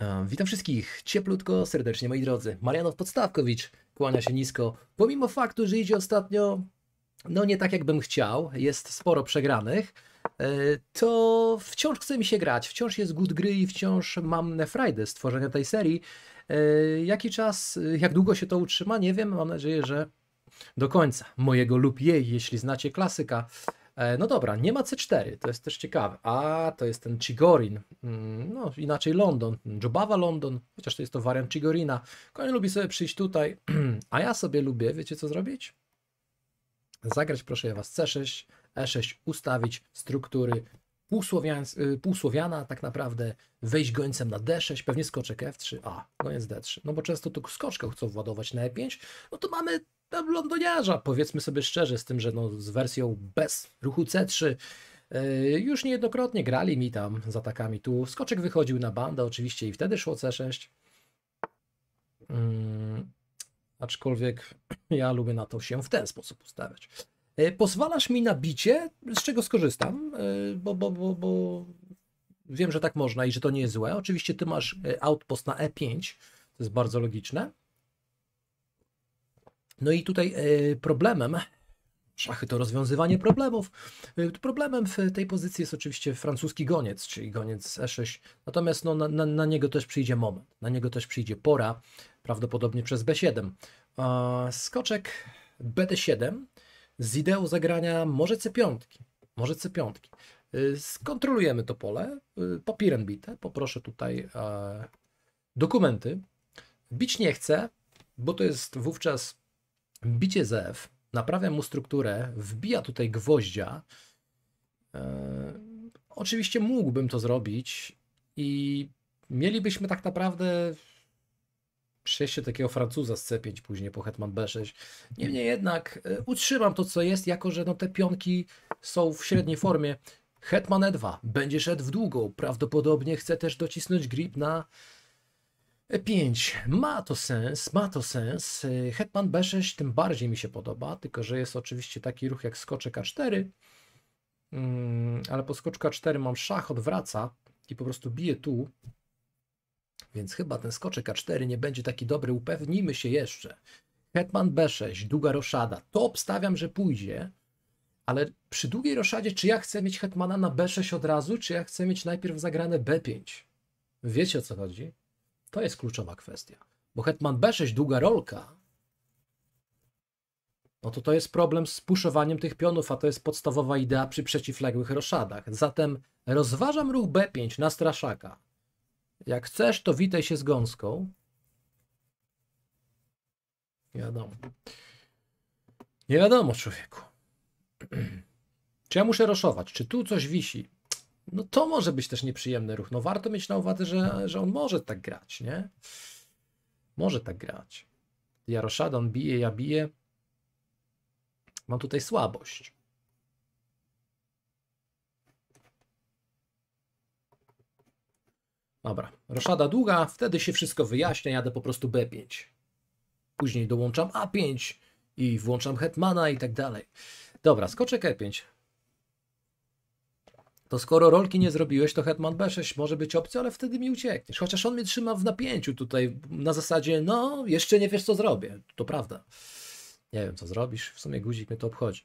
E, Witam wszystkich cieplutko, serdecznie moi drodzy. Marianow Podstawkowicz kłania się nisko. Pomimo faktu, że idzie ostatnio, no nie tak jakbym chciał, jest sporo przegranych, e, to wciąż chce mi się grać, wciąż jest good gry i wciąż mam frajdę z tworzenia tej serii. E, Jaki czas, jak długo się to utrzyma, nie wiem, mam nadzieję, że do końca mojego lub jej, jeśli znacie klasyka. E, No dobra, nie ma C4, to jest też ciekawe. A, to jest ten Chigorin, Mm, no inaczej London, Jobawa London, chociaż to jest to wariant Chigorina. Koń lubi sobie przyjść tutaj, a ja sobie lubię, wiecie co zrobić? Zagrać proszę ja was C6, E6, ustawić struktury y, półsłowiana tak naprawdę, wejść gońcem na D6, pewnie skoczek F3, a, goniec D3, no bo często tu skoczkę chcą władować na E5, no to mamy tam londoniarza, powiedzmy sobie szczerze, z tym, że no, z wersją bez ruchu C3 yy, już niejednokrotnie grali mi tam z atakami tu. Skoczek wychodził na bandę oczywiście i wtedy szło C6. Mm, aczkolwiek ja lubię na to się w ten sposób ustawiać. Yy, pozwalasz mi na bicie, z czego skorzystam, yy, bo, bo, bo, bo wiem, że tak można i że to nie jest złe. Oczywiście ty masz yy, outpost na E5, to jest bardzo logiczne. No i tutaj e, problemem, szachy to rozwiązywanie problemów, e, problemem w tej pozycji jest oczywiście francuski goniec, czyli goniec E6, natomiast no, na, na, niego też przyjdzie moment, na niego też przyjdzie pora, prawdopodobnie przez B7. A Skoczek BD7 z ideą zagrania może C5, może C5. E, Skontrolujemy to pole, papierem bite, poproszę tutaj dokumenty. Bić nie chcę, bo to jest wówczas bicie z F, naprawia mu strukturę, wbija tutaj gwoździa. E, oczywiście mógłbym to zrobić i mielibyśmy tak naprawdę przejście takiego Francuza z C5 później po Hetman B6. Niemniej jednak e, utrzymam to, co jest, jako że no, te pionki są w średniej formie. Hetman E2, będzie szedł w długą, prawdopodobnie chce też docisnąć grip na E5. Ma to sens, ma to sens. Hetman B6 tym bardziej mi się podoba, tylko że jest oczywiście taki ruch jak skoczek A4, Mm, ale po skoczku A4 mam szach, odwraca i po prostu bije tu, więc chyba ten skoczek A4 nie będzie taki dobry, upewnijmy się jeszcze. Hetman B6, długa roszada, to obstawiam, że pójdzie, ale przy długiej roszadzie, czy ja chcę mieć hetmana na B6 od razu, czy ja chcę mieć najpierw zagrane B5? Wiecie o co chodzi? To jest kluczowa kwestia. Bo hetman B6, długa rolka, no to to jest problem z puszowaniem tych pionów, a to jest podstawowa idea przy przeciwległych roszadach. Zatem rozważam ruch B5 na straszaka. Jak chcesz, to witaj się z gąską. Nie wiadomo. Nie wiadomo, człowieku. Czy ja muszę roszować? Czy tu coś wisi? No to może być też nieprzyjemny ruch. No warto mieć na uwadze, że, że on może tak grać, nie? Może tak grać. Ja roszadę, on bije, ja biję. Mam tutaj słabość. Dobra, roszada długa, wtedy się wszystko wyjaśnia, jadę po prostu B5. Później dołączam A5 i włączam hetmana i tak dalej. Dobra, skoczek E5. To skoro rolki nie zrobiłeś, to hetman B6 może być opcja, ale wtedy mi uciekniesz. Chociaż on mnie trzyma w napięciu tutaj na zasadzie, no, jeszcze nie wiesz co zrobię. To prawda. Nie wiem co zrobisz, w sumie guzik mnie to obchodzi.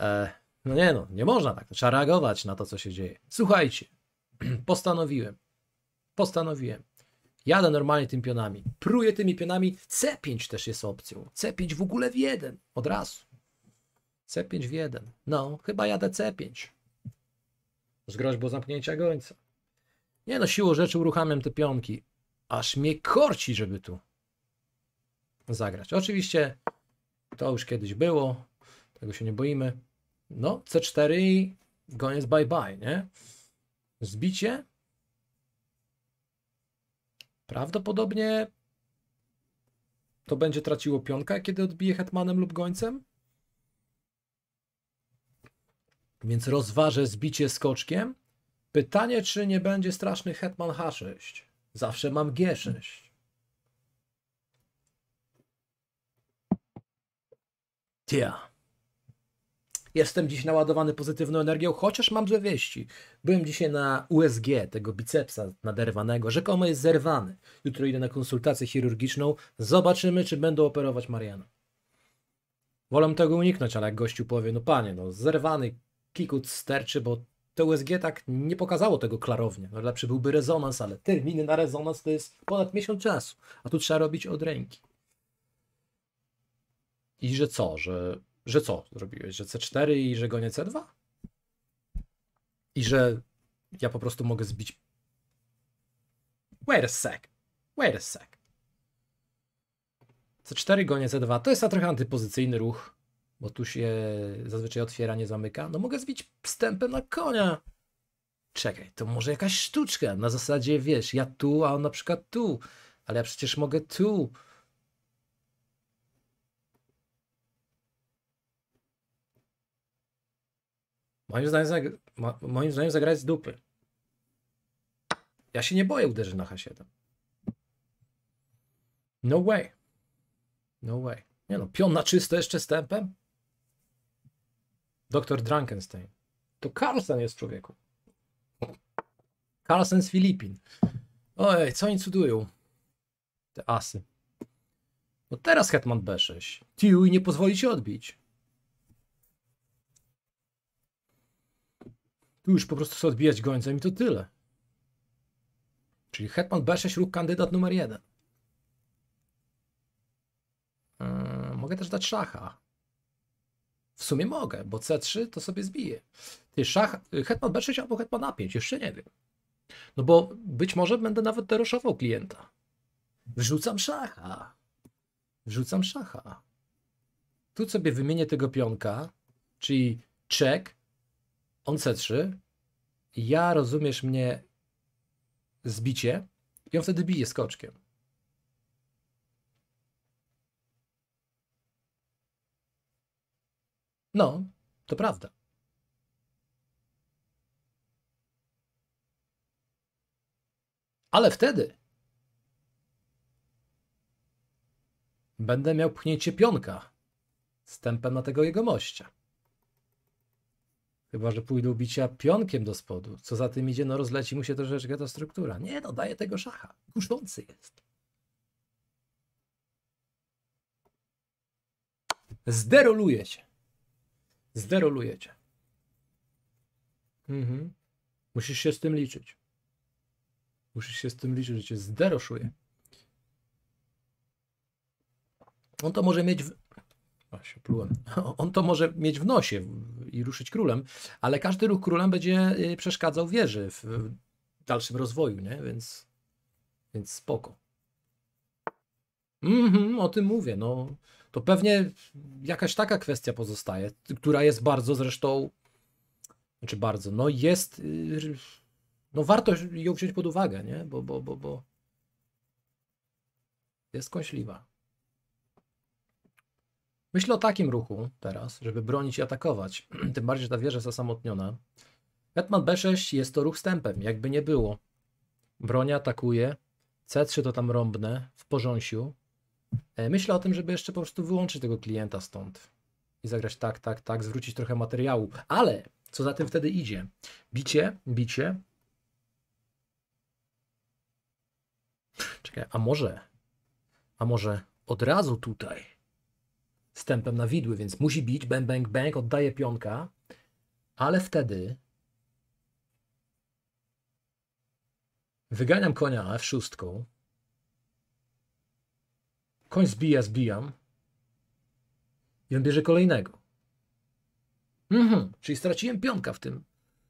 E, no nie no, nie można tak. Trzeba reagować na to, co się dzieje. Słuchajcie, postanowiłem. Postanowiłem. Jadę normalnie tym pionami. Pruję tymi pionami. C5 też jest opcją. C5 w ogóle w jeden. Od razu. C5 w jeden. No, chyba jadę C5 z groźbą zamknięcia gońca. Nie no, siłą rzeczy uruchamiam te pionki. Aż mnie korci, żeby tu zagrać. Oczywiście to już kiedyś było. Tego się nie boimy. No, C4 i goniec bye bye, nie? Zbicie. Prawdopodobnie to będzie traciło pionka, kiedy odbije hetmanem lub gońcem. Więc rozważę zbicie skoczkiem. Pytanie, czy nie będzie straszny hetman H6. Zawsze mam G6. Tia. Jestem dziś naładowany pozytywną energią, chociaż mam złe wieści. Byłem dzisiaj na USG, tego bicepsa naderwanego. Rzekomo jest zerwany. Jutro idę na konsultację chirurgiczną. Zobaczymy, czy będą operować Mariana. Wolę tego uniknąć, ale jak gościu powie, no panie, no zerwany kikut sterczy, bo to USG tak nie pokazało tego klarownie. No, lepszy byłby rezonans, ale terminy na rezonans to jest ponad miesiąc czasu, a tu trzeba robić od ręki. I że co, że, że co zrobiłeś, że C4 i że gonię C2? I że ja po prostu mogę zbić... Wait a sec. Wait a sec. C4 gonię C2 to jest trochę antypozycyjny ruch bo tu się zazwyczaj otwiera, nie zamyka, no mogę zbić wstępem na konia. Czekaj, to może jakaś sztuczka, na zasadzie, wiesz, ja tu, a on na przykład tu, ale ja przecież mogę tu. Moim zdaniem, moim zdaniem zagrać z dupy. Ja się nie boję uderzyć na H7. No way. No way. Nie no, pion na czysto jeszcze stępem? Doktor Drunkenstein. To Carlsen jest człowieku. Carlsen z Filipin. Ojej, co oni cudują? Te asy. No teraz Hetman B6. Tiu i nie pozwoli się odbić. Tu już po prostu chcę odbijać gońcem i to tyle. Czyli Hetman B6 ruch kandydat numer jeden. Yy, mogę też dać szacha. W sumie mogę, bo C3 to sobie zbiję. Ty szach, hetman B6 albo hetman A5, jeszcze nie wiem. No bo być może będę nawet deroszował klienta. Wrzucam szacha. Wrzucam szacha. Tu sobie wymienię tego pionka, czyli czek, on C3. Ja, rozumiesz mnie, zbicie i on wtedy bije skoczkiem. No, to prawda. Ale wtedy będę miał pchnięcie pionka stępem na tego jego mościa. Chyba, że pójdą bicia pionkiem do spodu. Co za tym idzie, no rozleci mu się troszeczkę ta struktura. Nie, no daje tego szacha. Kuszący jest. Zderoluje cię. Zderolujecie. Mhm. Musisz się z tym liczyć. Musisz się z tym liczyć, że cię zderoszuje. On to może mieć w... O, się plułem. On to może mieć w nosie i ruszyć królem, ale każdy ruch królem będzie y, przeszkadzał wieży w dalszym rozwoju, nie? Więc, więc spoko. Mhm, o tym mówię. No, to pewnie jakaś taka kwestia pozostaje, która jest bardzo zresztą, znaczy bardzo, no jest, y, no warto ją wziąć pod uwagę, nie? Bo, bo, bo, bo jest kąśliwa. Myślę o takim ruchu teraz, żeby bronić i atakować. Tym bardziej, że ta wieża jest osamotniona. Hetman B6 jest to ruch stępem, jakby nie było. Broń atakuje. C3 to tam rąbne w porząsiu. E, myślę o tym, żeby jeszcze po prostu wyłączyć tego klienta stąd i zagrać tak, tak, tak, zwrócić trochę materiału. Ale co za tym wtedy idzie? Bicie, bicie. Czekaj, a może, a może od razu tutaj stępem na widły, więc musi bić, bang, bang, bang, oddaje pionka, ale wtedy wyganiam konia F6, Koń zbija, zbijam. I on bierze kolejnego. Mhm, czyli straciłem pionka w tym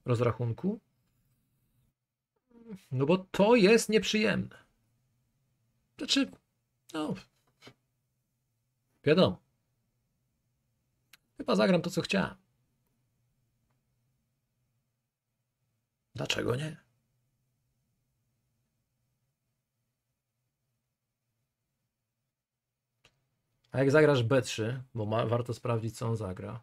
rozrachunku. No bo to jest nieprzyjemne. Znaczy, no, wiadomo. Chyba zagram to, co chciałem. Dlaczego nie? A jak zagrasz B3, bo ma, warto sprawdzić, co on zagra.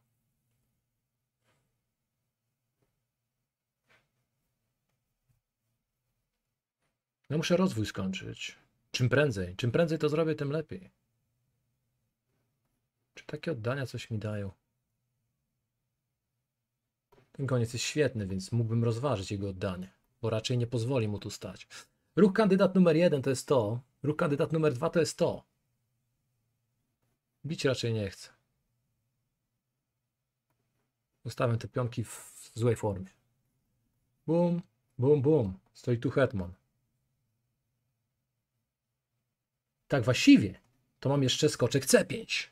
Ja muszę rozwój skończyć. Czym prędzej. Czym prędzej to zrobię, tym lepiej. Czy takie oddania coś mi dają? Ten koniec jest świetny, więc mógłbym rozważyć jego oddanie, bo raczej nie pozwoli mu tu stać. Ruch kandydat numer jeden to jest to. Ruch kandydat numer dwa to jest to. Bić raczej nie chcę. Ustawiam te pionki w złej formie. Bum, bum, bum. Stoi tu hetman. Tak właściwie, to mam jeszcze skoczek C5.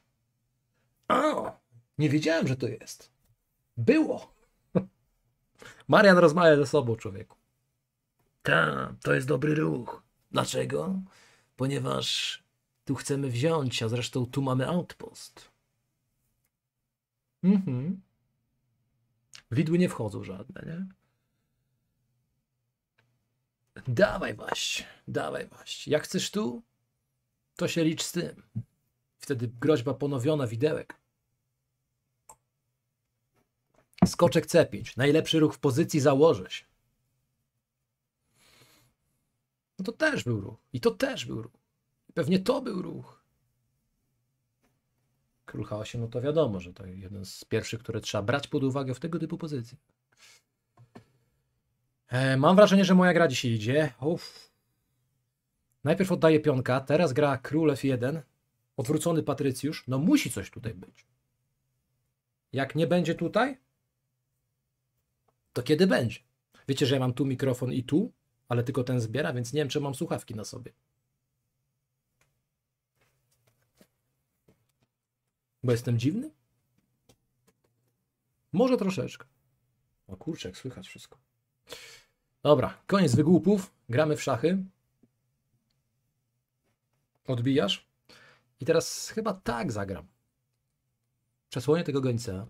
A, nie wiedziałem, że to jest. Było. Marian rozmawia ze sobą, człowieku. Tak, to jest dobry ruch. Dlaczego? Ponieważ tu chcemy wziąć, a zresztą tu mamy outpost. Mhm. Widły nie wchodzą żadne, nie? Dawaj waść, dawaj waść. Jak chcesz tu, to się licz z tym. Wtedy groźba ponowiona widełek. Skoczek C5. Najlepszy ruch w pozycji założę się. No to też był ruch. I to też był ruch. Pewnie to był ruch. Król Chaosie, no to wiadomo, że to jeden z pierwszych, które trzeba brać pod uwagę w tego typu pozycji. E, mam wrażenie, że moja gra dzisiaj idzie. Najpierw oddaje pionka, teraz gra król F1, odwrócony patrycjusz. No musi coś tutaj być. Jak nie będzie tutaj, to kiedy będzie? Wiecie, że ja mam tu mikrofon i tu, ale tylko ten zbiera, więc nie wiem, czy mam słuchawki na sobie. Bo jestem dziwny? Może troszeczkę. O kurczę, jak słychać wszystko. Dobra, koniec wygłupów. Gramy w szachy. Odbijasz. I teraz chyba tak zagram. Przesłonię tego gońca.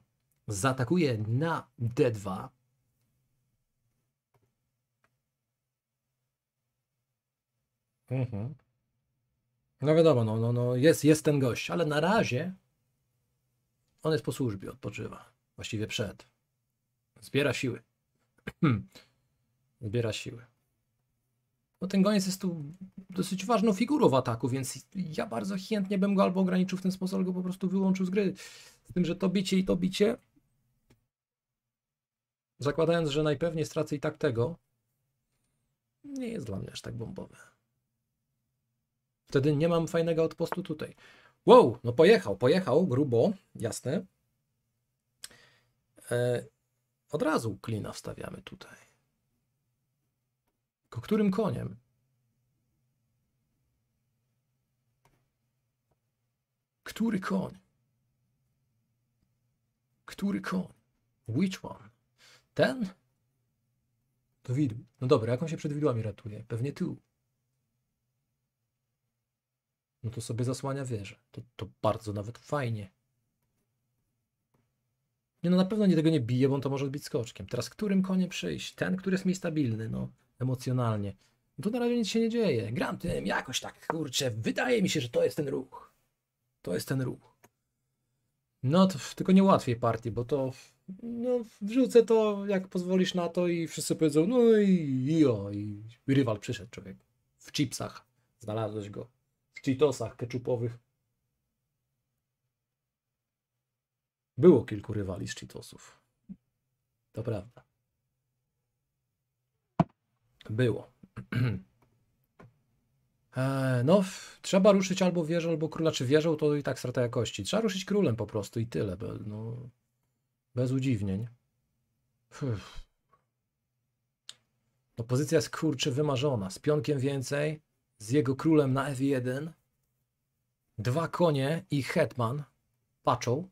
Zaatakuję na D2. Mhm. No wiadomo, no, no, no jest, jest ten gość, ale na razie on jest po służbie, odpoczywa. Właściwie przed. Zbiera siły. Zbiera siły. No ten goniec jest tu dosyć ważną figurą w ataku, więc ja bardzo chętnie bym go albo ograniczył w ten sposób, albo po prostu wyłączył z gry. Z tym, że to bicie i to bicie, zakładając, że najpewniej stracę i tak tego, nie jest dla mnie aż tak bombowe. Wtedy nie mam fajnego odpostu tutaj. Wow, no pojechał, pojechał, grubo, jasne. E, od razu klina wstawiamy tutaj. Tylko którym koniem? Który koń? Który koń? Which one? Ten? To widł. No dobra, jak on się przed widłami ratuje? Pewnie tu. No to sobie zasłania wieżę. To, to bardzo nawet fajnie. Nie no, na pewno nie tego nie bije, bo on to może odbić skoczkiem. Teraz którym koniem przyjść? Ten, który jest mi stabilny, no, emocjonalnie. No tu na razie nic się nie dzieje. Gram tym jakoś tak, kurczę, wydaje mi się, że to jest ten ruch. To jest ten ruch. No, to, tylko nie łatwiej partii, bo to no, wrzucę to, jak pozwolisz na to i wszyscy powiedzą, no i, i o, i rywal przyszedł człowiek. W chipsach znalazłeś go. Cheetosach keczupowych. Było kilku rywali z Cheetosów. To prawda. Było. Eee, no, trzeba ruszyć albo wieżą, albo króla. Czy wieżą, to i tak strata jakości. Trzeba ruszyć królem po prostu i tyle. No, bez udziwnień. No, pozycja jest kurczę wymarzona. Z pionkiem więcej, z jego królem na F1. Dwa konie i hetman patrzą.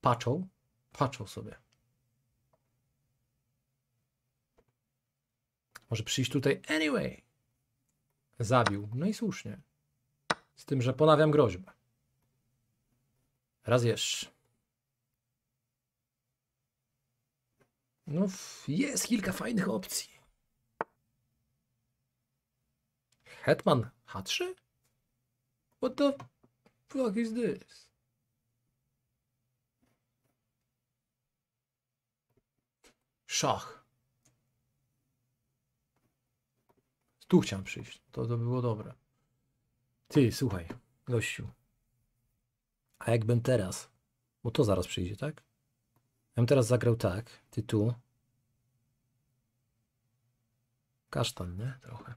Patrzą. Patrzą sobie. Może przyjść tutaj anyway. Zabił. No i słusznie. Z tym, że ponawiam groźbę. Raz jeszcze. No, jest kilka fajnych opcji. Hetman H3? What the fuck is this? Szach. Tu chciałem przyjść. To, to było dobre. Ty, słuchaj, gościu. A jakbym teraz, bo to zaraz przyjdzie, tak? bym teraz zagrał tak. Ty tu. Kasztan, nie? Trochę.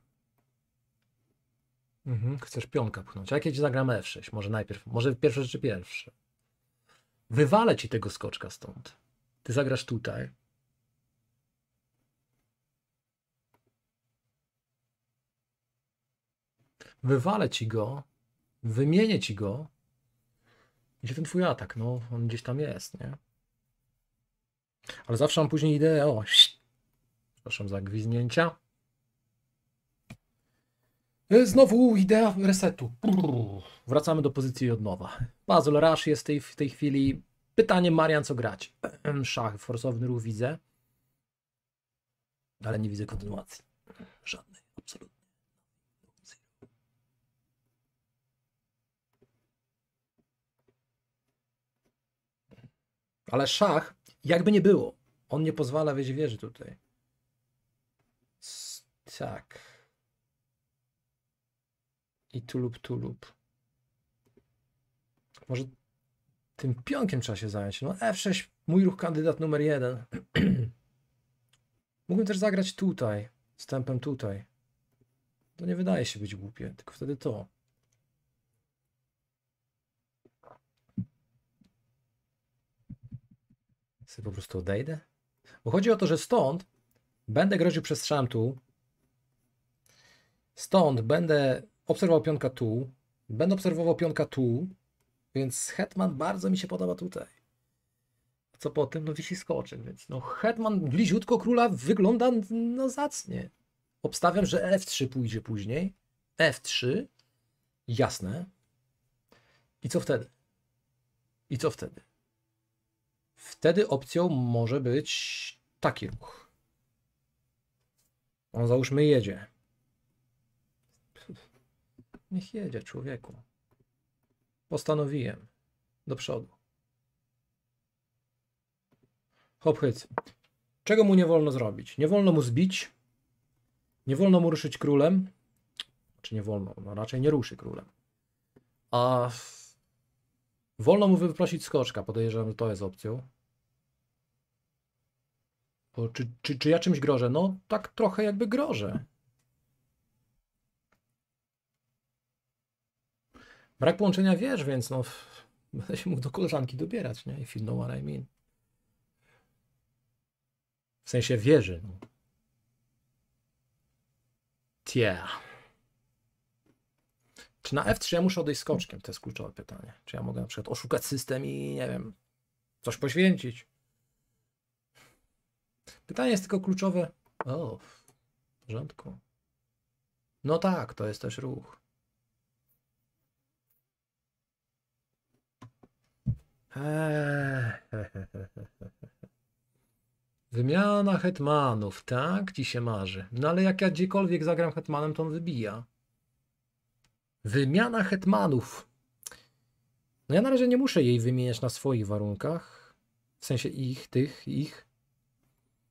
Mhm. Chcesz pionka pchnąć. A jak ja ci zagram F6? Może najpierw, może pierwsze rzeczy pierwsze. Wywalę ci tego skoczka stąd. Ty zagrasz tutaj. Wywalę ci go. Wymienię ci go. Gdzie ten twój atak? No, on gdzieś tam jest, nie? Ale zawsze mam później ideę, o, przepraszam za gwizdnięcia. E, Znowu idea resetu. Wracamy do pozycji od nowa. Puzzle Rush jest tej, w tej chwili. Pytanie Marian, co grać? Szach, forsowny ruch widzę. Ale nie widzę kontynuacji. Żadnej, absolutnie. Ale szach, jakby nie było, on nie pozwala wejść wieży tutaj. Tak. I tu lub tu lub. Może tym pionkiem trzeba się zająć. No F6, mój ruch kandydat numer jeden. Mógłbym też zagrać tutaj, tempem tutaj. To nie wydaje się być głupie, tylko wtedy to. Sobie po prostu odejdę. Bo chodzi o to, że stąd będę groził przestrzałem tu. Stąd będę obserwował pionka tu. Będę obserwował pionka tu. Więc hetman bardzo mi się podoba tutaj. Co po tym? No wisi skoczek, więc no hetman bliziutko króla wygląda no zacnie. Obstawiam, że F3 pójdzie później. F3. Jasne. I co wtedy? I co wtedy? Wtedy opcją może być taki ruch. On załóżmy jedzie. Niech jedzie, człowieku. Postanowiłem. Do przodu. Hop, hyc. Czego mu nie wolno zrobić? Nie wolno mu zbić. Nie wolno mu ruszyć królem. Czy nie wolno? No raczej nie ruszy królem. A wolno mu wyprosić skoczka. Podejrzewam, że to jest opcją. Bo czy, czy, czy ja czymś grożę? No tak trochę jakby grożę. Brak połączenia wież, więc no będę się mógł do koleżanki dobierać, nie? If you know what I mean. W sensie wieży. No. Tia. Czy na F3 ja muszę odejść skoczkiem? To jest kluczowe pytanie. Czy ja mogę na przykład oszukać system i nie wiem, coś poświęcić? Pytanie jest tylko kluczowe. O, w porządku. No tak, to jest też ruch. Wymiana hetmanów, tak? Ci się marzy. No ale jak ja gdziekolwiek zagram hetmanem, to on wybija. Wymiana hetmanów. No ja na razie nie muszę jej wymieniać na swoich warunkach. W sensie ich, tych, ich.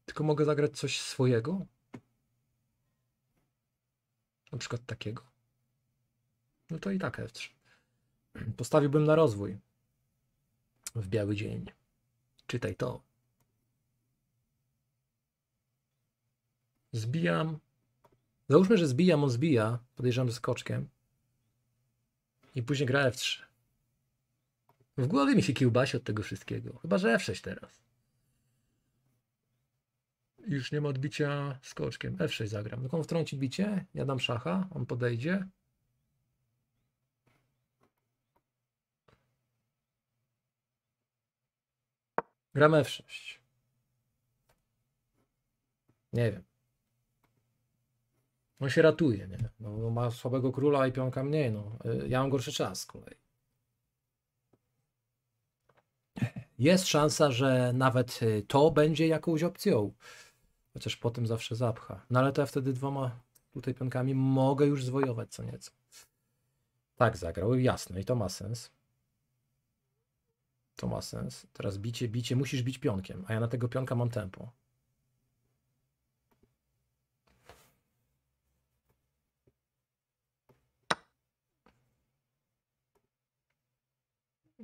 Tylko mogę zagrać coś swojego. Na przykład takiego. No to i tak F3. Postawiłbym na rozwój. W biały dzień. Czytaj to. Zbijam. Załóżmy, że zbijam, on zbija. Podejrzewam z skoczkiem. I później gra F3. W głowie mi się kiełbasi od tego wszystkiego. Chyba, że F6 teraz. Już nie ma odbicia skoczkiem. F6 zagram. Jak on wtrąci bicie, ja dam szacha, on podejdzie. Gram F6. Nie wiem. On się ratuje, nie? No, bo ma słabego króla i pionka mniej, no. Y, Ja mam gorszy czas z kolei. Jest szansa, że nawet y, to będzie jakąś opcją. Chociaż potem zawsze zapcha. No ale to ja wtedy dwoma tutaj pionkami mogę już zwojować co nieco. Tak zagrał, jasne i to ma sens. To ma sens. Teraz bicie, bicie, musisz bić pionkiem, a ja na tego pionka mam tempo.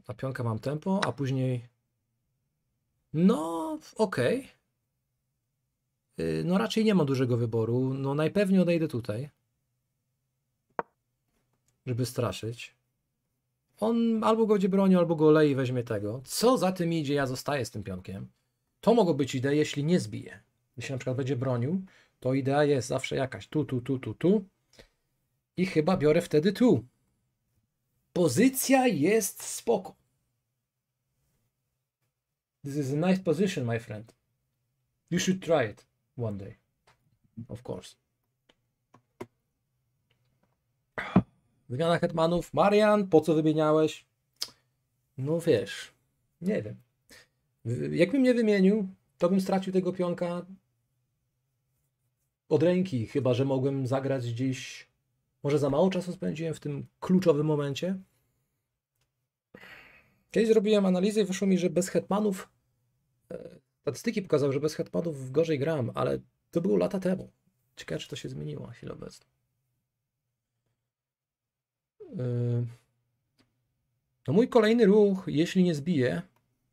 Na pionka mam tempo, a później No, okej. Y, No raczej nie ma dużego wyboru. No najpewniej odejdę tutaj. Żeby straszyć. On albo go będzie bronił, albo go olei i weźmie tego. Co za tym idzie, ja zostaję z tym pionkiem. To mogą być idee, jeśli nie zbije. Jeśli na przykład będzie bronił, to idea jest zawsze jakaś tu, tu, tu, tu, tu. I chyba biorę wtedy tu. Pozycja jest spoko. This is a nice position, my friend. You should try it one day. Of course. Wymiana hetmanów. Marian, po co wymieniałeś? No wiesz, nie wiem. Jakbym nie wymienił, to bym stracił tego pionka od ręki, chyba że mogłem zagrać gdzieś. Może za mało czasu spędziłem w tym kluczowym momencie. Kiedyś zrobiłem analizę i wyszło mi, że bez hetmanów. e, Statystyki pokazały, że bez hetmanów gorzej gram, ale to było lata temu. Ciekawe, czy to się zmieniło na chwilę obecną. Yy. No mój kolejny ruch, jeśli nie zbije,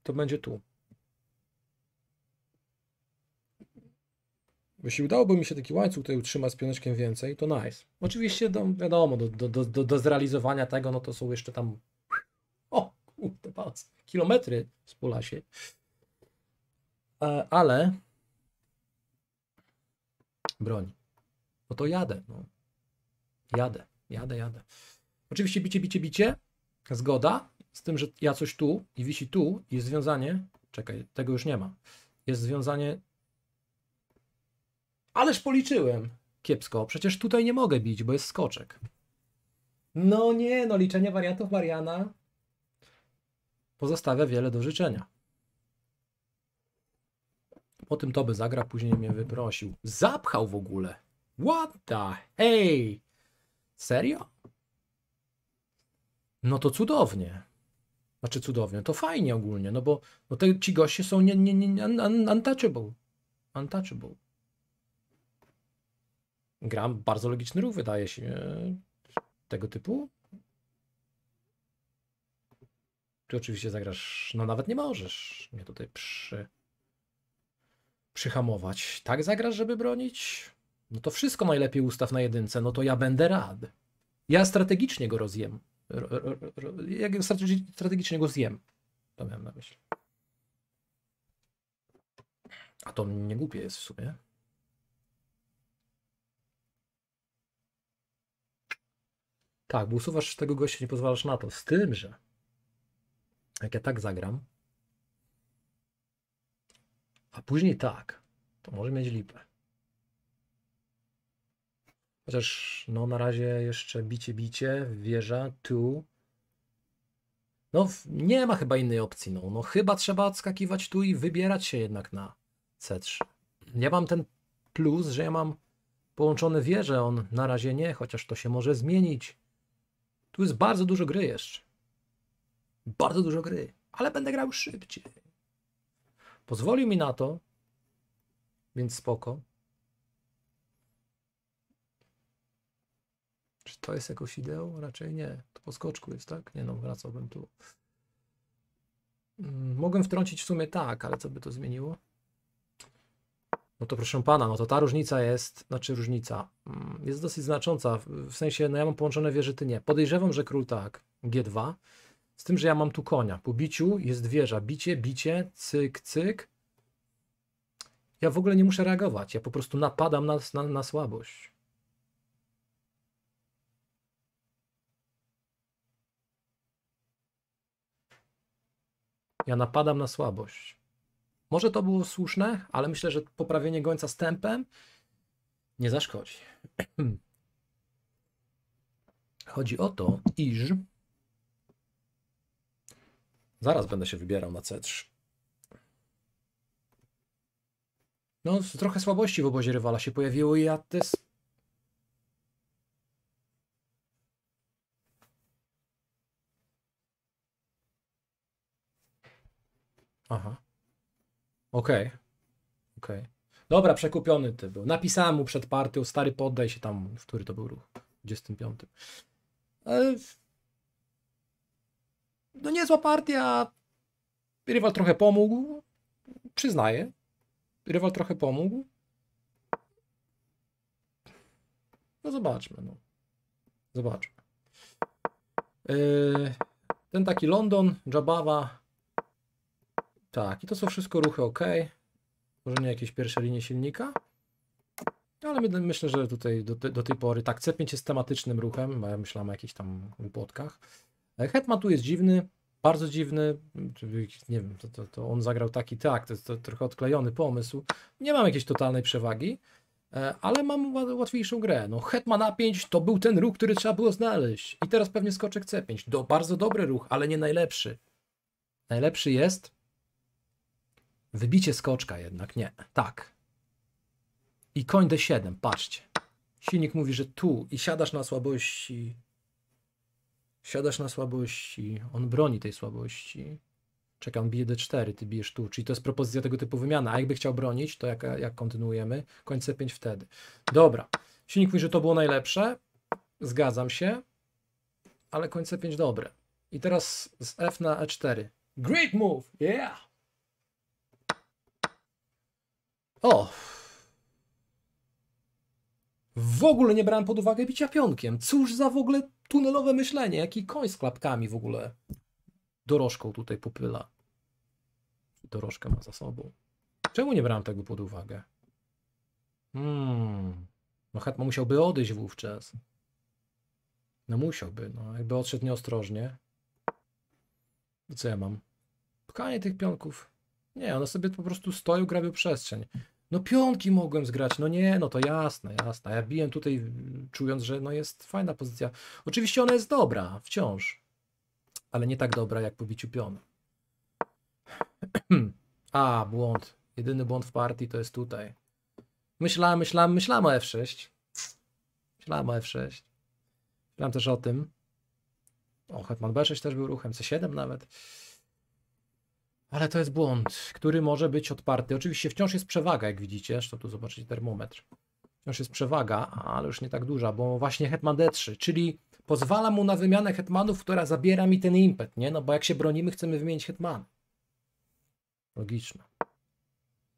to będzie tu. Jeśli udałoby mi się taki łańcuch tutaj utrzymać z pioneczkiem więcej, to nice. Oczywiście do, wiadomo, do, do, do, do, zrealizowania tego, no to są jeszcze tam o, kurde, patrz, kilometry z Polasie. E, ale broń. No to jadę. No. Jadę, jadę, jadę. Oczywiście bicie, bicie, bicie. Zgoda. Z tym, że ja coś tu i wisi tu i jest związanie. Czekaj, tego już nie ma. Jest związanie. Ależ policzyłem. Kiepsko. Przecież tutaj nie mogę bić, bo jest skoczek. No nie, no liczenie wariantów Mariana pozostawia wiele do życzenia. Po tym to by zagra, później mnie wyprosił. Zapchał w ogóle. What the hey? Serio? No to cudownie. Znaczy cudownie, to fajnie ogólnie, no bo no te, ci goście są nie, nie, nie, un, un, untouchable. Untouchable. Gram bardzo logiczny ruch, wydaje się. e, Tego typu. Ty oczywiście zagrasz, no nawet nie możesz mnie tutaj przy, przyhamować. Tak zagrasz, żeby bronić? No to wszystko najlepiej ustaw na jedynce, no to ja będę rad. Ja strategicznie go rozjem. Jak strategi- strategicznie go zjem. To miałem na myśli. A to nie głupie jest w sumie. Tak, bo usuwasz tego gościa, nie pozwalasz na to. Z tym, że jak ja tak zagram, a później tak, to może mieć lipę. Chociaż no na razie jeszcze bicie, bicie, wieża, tu. No nie ma chyba innej opcji, no. No chyba trzeba odskakiwać tu i wybierać się jednak na C3. Ja mam ten plus, że ja mam połączone wieże, on na razie nie, chociaż to się może zmienić. Tu jest bardzo dużo gry jeszcze. Bardzo dużo gry, ale będę grał szybciej. Pozwolił mi na to, więc spoko. To jest jakąś ideą? Raczej nie. To po skoczku jest, tak? Nie no, wracałbym tu. Mm, Mogłem wtrącić w sumie tak, ale co by to zmieniło? No to proszę pana, no to ta różnica jest, znaczy różnica, mm, jest dosyć znacząca. W sensie, no ja mam połączone wieże, ty nie. Podejrzewam, że król tak, G2. Z tym, że ja mam tu konia. Po biciu jest wieża. Bicie, bicie, cyk, cyk. Ja w ogóle nie muszę reagować. Ja po prostu napadam na, na, na słabość. Ja napadam na słabość. Może to było słuszne, ale myślę, że poprawienie gońca z tempem nie zaszkodzi. Chodzi o to, iż zaraz będę się wybierał na C3. No, trochę słabości w obozie rywala się pojawiło i ja też. Aha. Okej. Okej. Dobra, przekupiony ty był. Napisałem mu przed partią, stary poddaj się tam, w który to był ruch? 25. E, No niezła partia. Rywal trochę pomógł. przyznaję, rywal trochę pomógł. No zobaczmy, no. Zobaczmy. Yy, ten taki London, Jabawa. Tak, i to są wszystko ruchy ok. Może nie jakieś pierwsze linie silnika. Ale my, myślę, że tutaj do, do tej pory tak, C5 jest tematycznym ruchem, bo ja myślałem o jakichś tam głupotkach. E, Hetman tu jest dziwny, bardzo dziwny, nie wiem, to, to, to on zagrał taki, tak, to jest to trochę odklejony pomysł. Nie mam jakiejś totalnej przewagi, e, ale mam ła- łatwiejszą grę. No Hetman A5 to był ten ruch, który trzeba było znaleźć. I teraz pewnie skoczek C5. Do, bardzo dobry ruch, ale nie najlepszy. Najlepszy jest wybicie skoczka jednak, nie, tak. I koń D7, patrzcie. Silnik mówi, że tu i siadasz na słabości. Siadasz na słabości. On broni tej słabości. Czekam, bije D4, ty bijesz tu. Czyli to jest propozycja tego typu wymiany. A jakby chciał bronić, to jak, jak kontynuujemy? Koń C5 wtedy. Dobra. Silnik mówi, że to było najlepsze. Zgadzam się. Ale koń C5 dobre. I teraz z F na E4. Great move! Yeah! O! W ogóle nie brałem pod uwagę bicia pionkiem. Cóż za w ogóle tunelowe myślenie. Jaki koń z klapkami w ogóle dorożką tutaj popyla. Dorożkę ma za sobą. Czemu nie brałem tego pod uwagę? Hmm. No Hetman musiałby odejść wówczas. No musiałby, no. Jakby odszedł nieostrożnie. I co ja mam? Pchanie tych pionków. Nie, one sobie po prostu stoją, grabią przestrzeń. No pionki mogłem zgrać, no nie, no to jasne, jasne. Ja biłem tutaj czując, że no jest fajna pozycja. Oczywiście ona jest dobra, wciąż. Ale nie tak dobra jak po biciu pionu. A, błąd. Jedyny błąd w partii to jest tutaj. Myślałem, myślałem, myślałem o F6. Myślałem o F6. Myślałem też o tym. O, Hetman B6 też był ruchem, C7 nawet. Ale to jest błąd, który może być odparty. Oczywiście wciąż jest przewaga, jak widzicie. Zresztą tu zobaczycie termometr. Wciąż jest przewaga, ale już nie tak duża, bo właśnie hetman D3, czyli pozwala mu na wymianę hetmanów, która zabiera mi ten impet, nie? No bo jak się bronimy, chcemy wymienić hetman. Logiczne.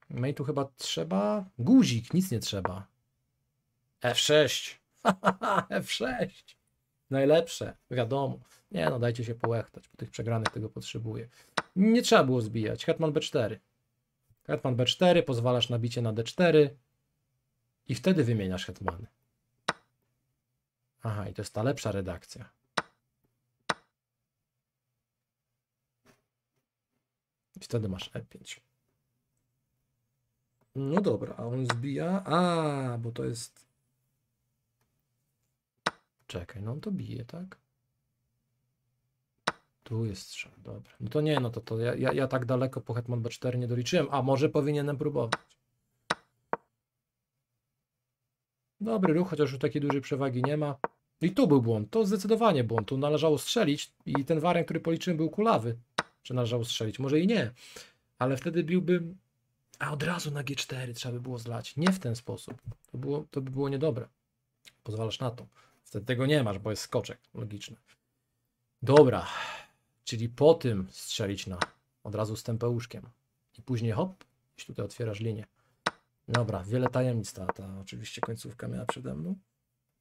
No i tu chyba trzeba guzik, nic nie trzeba. F6. F6. Najlepsze, wiadomo. Nie no, dajcie się połechtać, po tych przegranych tego potrzebuję. Nie trzeba było zbijać. Hetman B4. Hetman B4, pozwalasz na bicie na D4 i wtedy wymieniasz hetmany. Aha, i to jest ta lepsza redakcja. I wtedy masz E5. No dobra, a on zbija. A, bo to jest. Czekaj, no on to bije, tak? Tu jest strzał, dobra. No to nie, no to, to ja, ja, ja tak daleko po Hetman B4 nie doliczyłem, a może powinienem próbować. Dobry ruch, chociaż już takiej dużej przewagi nie ma. I tu był błąd, to zdecydowanie błąd. Tu należało strzelić i ten wariant, który policzyłem, był kulawy. Czy należało strzelić? Może i nie. Ale wtedy biłbym. A od razu na G4 trzeba by było zlać. Nie w ten sposób. To, było, to by było niedobre. Pozwalasz na to. Wtedy tego nie masz, bo jest skoczek. Logiczne. Dobra. Czyli po tym strzelić na od razu z tempeuszkiem. I później hop, i tutaj otwierasz linię. Dobra, wiele tajemnic ta, ta oczywiście końcówka miała przede mną.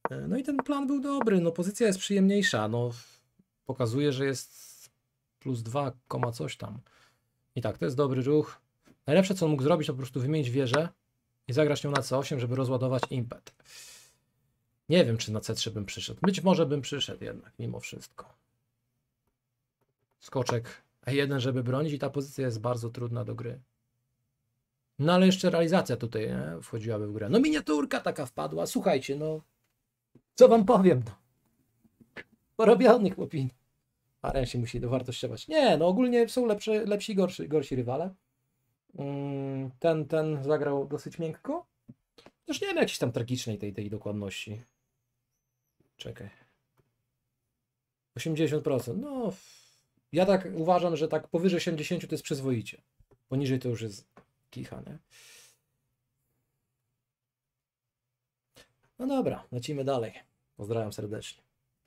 E, No i ten plan był dobry. No pozycja jest przyjemniejsza. No pokazuje, że jest plus 2, koma coś tam. I tak, to jest dobry ruch. Najlepsze, co on mógł zrobić, to po prostu wymienić wieżę i zagrać nią na C8, żeby rozładować impet. Nie wiem, czy na C3 bym przyszedł. Być może bym przyszedł jednak, mimo wszystko. Skoczek E1, żeby bronić i ta pozycja jest bardzo trudna do gry. No ale jeszcze realizacja tutaj nie? wchodziłaby w grę. No miniaturka taka wpadła. Słuchajcie, no co wam powiem, no. Porobiony chłopin. Aren się musi dowartościować. Nie, no ogólnie są lepsze, lepsi i gorsi, gorsi rywale. Mm, Ten, ten zagrał dosyć miękko. Też nie wiem jakiejś tam tragicznej tej, tej dokładności. Czekaj. 80%. No, ja tak uważam, że tak powyżej 70 to jest przyzwoicie. Poniżej to już jest kicha, nie? No dobra, lecimy dalej. Pozdrawiam serdecznie.